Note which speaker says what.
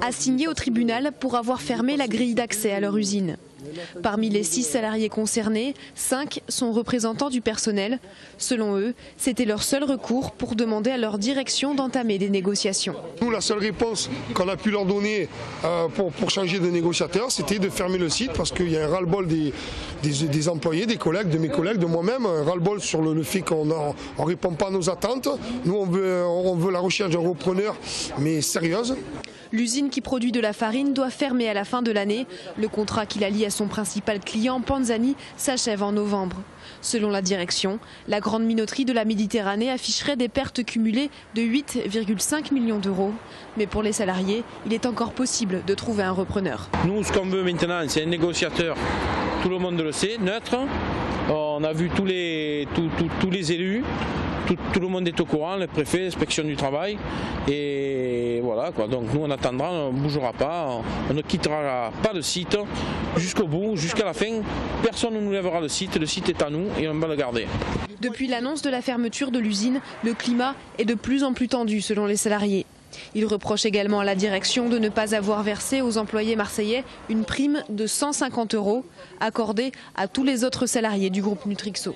Speaker 1: assignés au tribunal pour avoir fermé la grille d'accès à leur usine. Parmi les six salariés concernés, cinq sont représentants du personnel. Selon eux, c'était leur seul recours pour demander à leur direction d'entamer des négociations.
Speaker 2: Nous, la seule réponse qu'on a pu leur donner euh, pour, pour, changer de négociateur, c'était de fermer le site parce qu'il y a un ras-le-bol des, des, des, employés, des collègues, de mes collègues, de moi-même, un ras-le-bol sur le, le fait qu'on ne répond pas à nos attentes. Nous, on veut, on veut la recherche d'un repreneur, mais sérieuse.
Speaker 1: L'usine qui produit de la farine doit fermer à la fin de l'année. Le contrat qui la lie à son principal client, Panzani, s'achève en novembre. Selon la direction, la grande minoterie de la Méditerranée afficherait des pertes cumulées de 8,5 millions d'euros. Mais pour les salariés, il est encore possible de trouver un repreneur.
Speaker 3: Nous, ce qu'on veut maintenant, c'est un négociateur, tout le monde le sait, neutre. On a vu tous les, tous, les élus, tout, tout, le monde est au courant, le préfet, l'inspection du travail. Et donc nous on attendra, on ne bougera pas, on ne quittera pas le site jusqu'au bout, jusqu'à la fin. Personne ne nous lèvera le site, le site est à nous et on va le garder.
Speaker 1: Depuis l'annonce de la fermeture de l'usine, le climat est de plus en plus tendu selon les salariés. Il reproche également à la direction de ne pas avoir versé aux employés marseillais une prime de 150 euros accordée à tous les autres salariés du groupe Nutrixo.